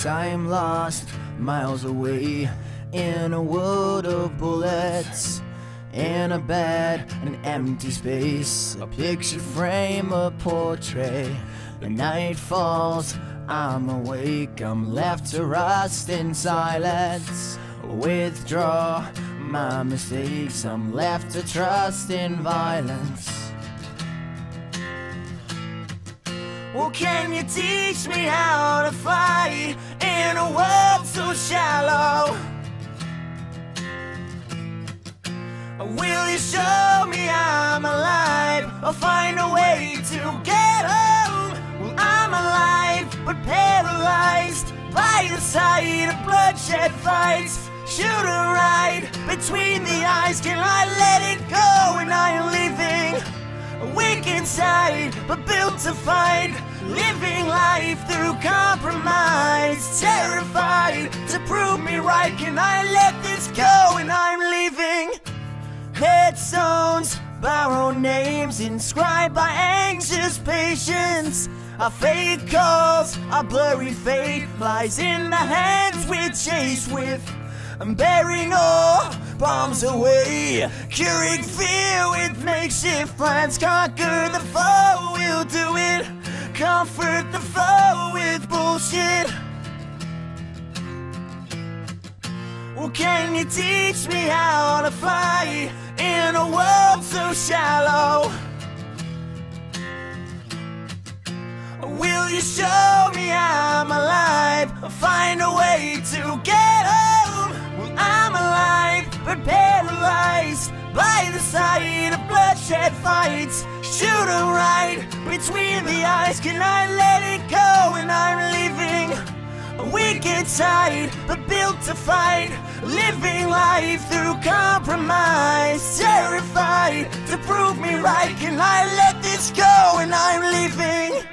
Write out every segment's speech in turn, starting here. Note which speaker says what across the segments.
Speaker 1: Time lost miles away in a world of bullets. In a bed, an empty space, a picture frame, a portrait. The night falls, I'm awake, I'm left to rust in silence. Withdraw my mistakes, I'm left to trust in violence. Well, can you teach me how to fly Will you show me I'm alive? I'll find a way to get home. Well, I'm alive, but paralyzed by the sight of bloodshed fights. Shoot a right between the eyes. Can I let it go? And I am leaving. Weak inside, but built to fight. Living life through compromise. Terrified to prove me right. Can I Headstones, borrowed names inscribed by anxious patience. Our fate calls, our blurry fate lies in the hands we chase with. I'm bearing all bombs away, curing fear with makeshift plans. Conquer the foe, we'll do it. Comfort the foe with bullshit. Well, can you teach me how to fly shallow? Will you show me I'm alive? Find a way to get home. Well, I'm alive, but paralyzed by the sight of bloodshed fights. Shoot 'em right between the eyes. Can I let it go? And I'm leaving. Weak inside, but built to fight. Living life through compromise. To prove me right. Can I let this go? And I'm leaving.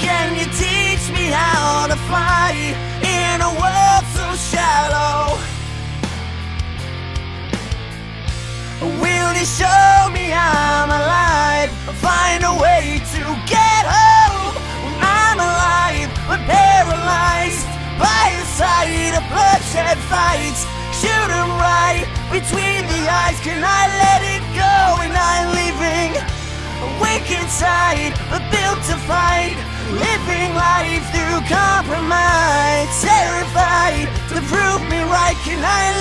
Speaker 1: Can you teach me how to fly in a world so shallow? Will you show me I'm alive? Find a way to get home. I'm alive, but paralyzed by the sight of bloodshed fights. Shoot 'em right between the eyes. Can I let it go? And. Awake inside, but built to fight. Living life through compromise. Terrified to prove me right. Can I